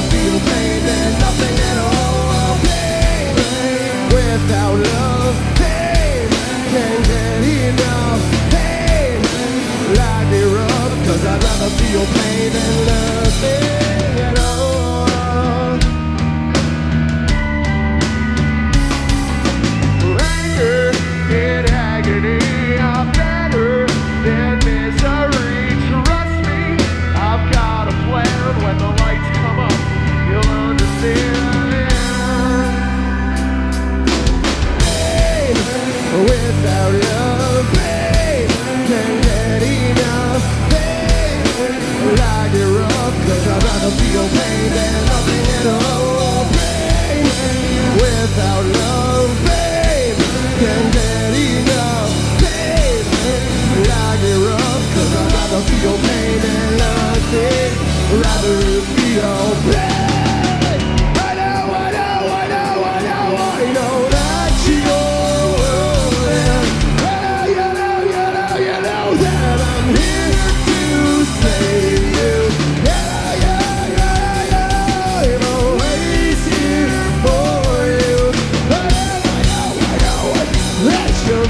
Feel pain than nothing at all. Pain, without love, pain, can't get enough pain. I'd rather feel pain than nothing Like it rather be your rather rather pain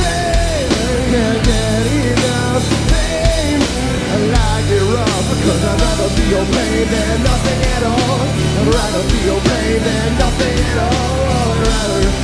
Pain, I can't get enough Pain, I like it rough Cause I'd rather be your pain than nothing at all. I'd rather feel pain than nothing at all. I'd rather